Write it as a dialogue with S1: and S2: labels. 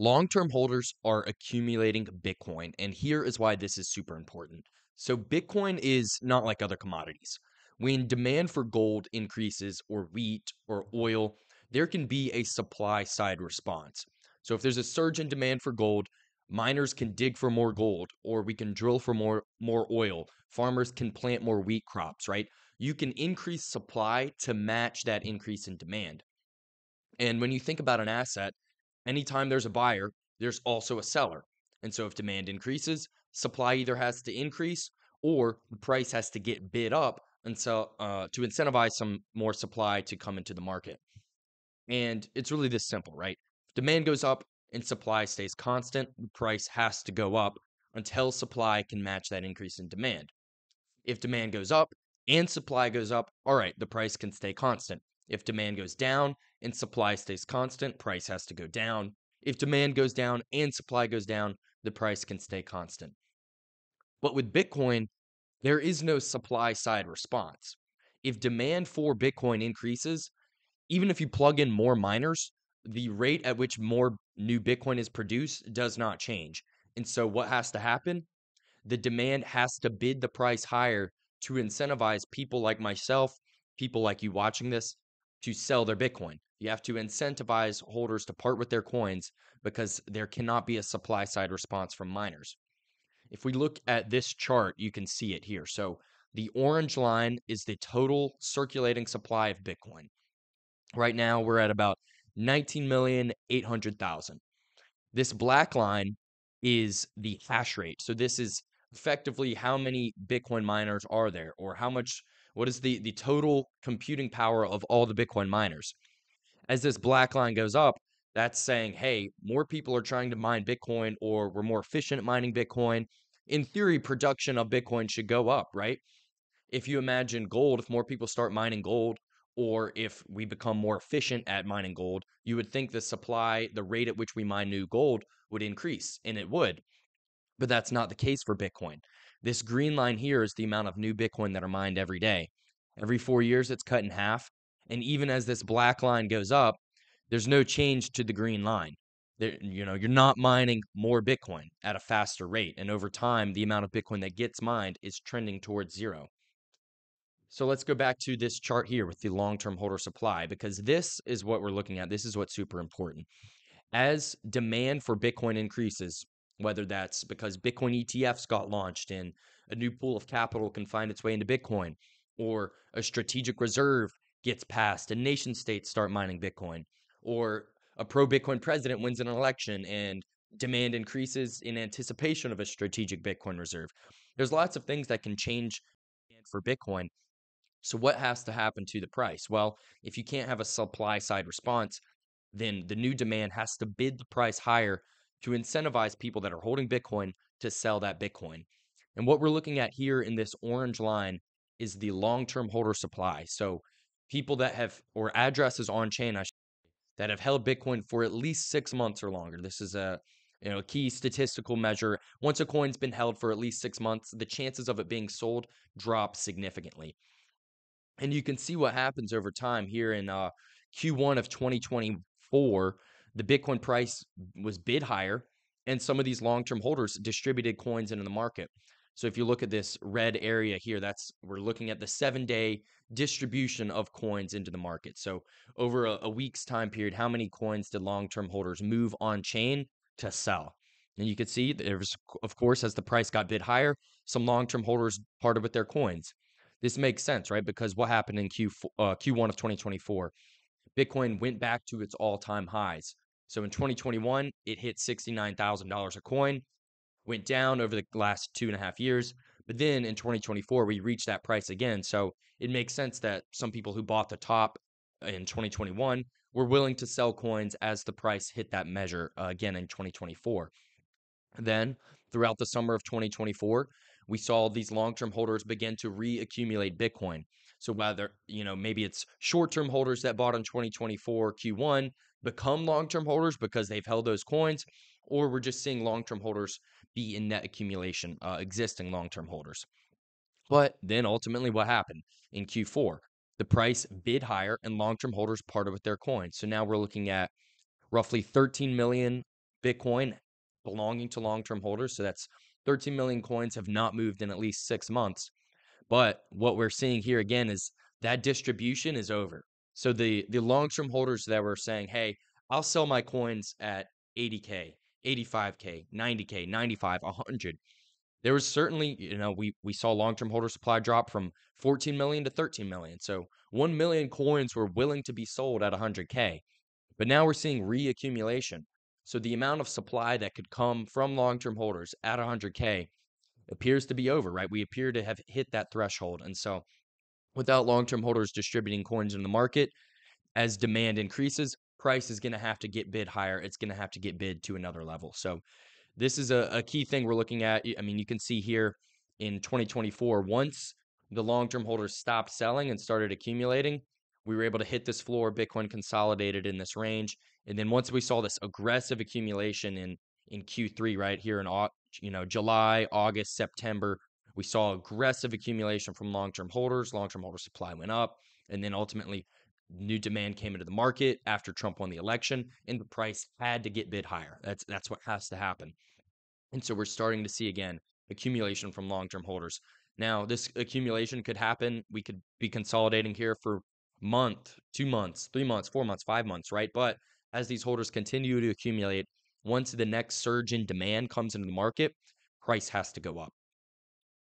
S1: Long term holders are accumulating Bitcoin. And here is why this is super important. So, Bitcoin is not like other commodities. When demand for gold increases, or wheat, or oil, there can be a supply side response. So, if there's a surge in demand for gold, miners can dig for more gold, or we can drill for more, more oil. Farmers can plant more wheat crops, right? You can increase supply to match that increase in demand. And when you think about an asset, anytime there's a buyer, there's also a seller. And so if demand increases, supply either has to increase or the price has to get bid up until uh, to incentivize some more supply to come into the market. And it's really this simple, right? If demand goes up and supply stays constant, the price has to go up until supply can match that increase in demand. If demand goes up and supply goes up, all right, the price can stay constant. If demand goes down and supply stays constant, price has to go down. If demand goes down and supply goes down, the price can stay constant. But with Bitcoin, there is no supply side response. If demand for Bitcoin increases, even if you plug in more miners, the rate at which more new Bitcoin is produced does not change. And so, what has to happen? The demand has to bid the price higher to incentivize people like myself, people like you watching this, to sell their Bitcoin. You have to incentivize holders to part with their coins because there cannot be a supply side response from miners. If we look at this chart, you can see it here. So the orange line is the total circulating supply of Bitcoin. Right now, we're at about 19,800,000. This black line is the hash rate. So this is effectively how many Bitcoin miners are there or how much what is the, the total computing power of all the Bitcoin miners? As this black line goes up, that's saying, hey, more people are trying to mine Bitcoin or we're more efficient at mining Bitcoin. In theory, production of Bitcoin should go up, right? If you imagine gold, if more people start mining gold, or if we become more efficient at mining gold, you would think the supply, the rate at which we mine new gold would increase, and it would. But that's not the case for Bitcoin. This green line here is the amount of new Bitcoin that are mined every day. Every four years, it's cut in half. And even as this black line goes up, there's no change to the green line. There, you know, you're not mining more Bitcoin at a faster rate. And over time, the amount of Bitcoin that gets mined is trending towards zero. So let's go back to this chart here with the long term holder supply, because this is what we're looking at. This is what's super important. As demand for Bitcoin increases, whether that's because Bitcoin ETFs got launched and a new pool of capital can find its way into Bitcoin, or a strategic reserve gets passed and nation states start mining Bitcoin, or a pro Bitcoin president wins an election and demand increases in anticipation of a strategic Bitcoin reserve. There's lots of things that can change for Bitcoin. So, what has to happen to the price? Well, if you can't have a supply side response, then the new demand has to bid the price higher to incentivize people that are holding Bitcoin to sell that Bitcoin. And what we're looking at here in this orange line is the long term holder supply. So people that have, or addresses on chain, I should, that have held Bitcoin for at least six months or longer. This is a you know, a key statistical measure. Once a coin's been held for at least six months, the chances of it being sold drop significantly. And you can see what happens over time here in uh, Q1 of 2024 the Bitcoin price was bid higher, and some of these long term holders distributed coins into the market. So if you look at this red area here, that's we're looking at the seven day distribution of coins into the market. So over a, a week's time period, how many coins did long term holders move on chain to sell? And you can see there was, of course, as the price got bid higher, some long term holders parted with their coins. This makes sense, right? Because what happened in Q uh, Q1 of 2024? Bitcoin went back to its all time highs. So in 2021, it hit $69,000 a coin, went down over the last two and a half years. But then in 2024, we reached that price again. So it makes sense that some people who bought the top in 2021 were willing to sell coins as the price hit that measure uh, again in 2024. Then throughout the summer of 2024, we saw these long-term holders begin to reaccumulate Bitcoin. So whether, you know, maybe it's short-term holders that bought in 2024 Q1 become long-term holders because they've held those coins, or we're just seeing long-term holders be in net accumulation, uh, existing long-term holders. But then ultimately what happened in Q4? The price bid higher and long-term holders parted with their coins. So now we're looking at roughly 13 million Bitcoin belonging to long term holders. So that's 13 million coins have not moved in at least six months. But what we're seeing here again is that distribution is over. So the the long term holders that were saying, "Hey, I'll sell my coins at 80k, 85k, 90k, 95, 100." There was certainly, you know, we we saw long term holder supply drop from 14 million to 13 million. So 1 million coins were willing to be sold at 100k. But now we're seeing reaccumulation. So the amount of supply that could come from long term holders at 100k appears to be over, right? We appear to have hit that threshold. And so without long term holders distributing coins in the market, as demand increases, price is going to have to get bid higher. It's going to have to get bid to another level. So this is a, a key thing we're looking at. I mean, you can see here in 2024, once the long term holders stopped selling and started accumulating, we were able to hit this floor. Bitcoin consolidated in this range. And then once we saw this aggressive accumulation in in Q3 right here in you know July, August, September, we saw aggressive accumulation from long-term holders. Long-term holder supply went up, and then ultimately new demand came into the market after Trump won the election, and the price had to get bid higher. That's that's what has to happen. And so we're starting to see again accumulation from long-term holders. Now, this accumulation could happen. We could be consolidating here for month, two months, three months, four months, five months, right? But as these holders continue to accumulate, once the next surge in demand comes into the market, price has to go up.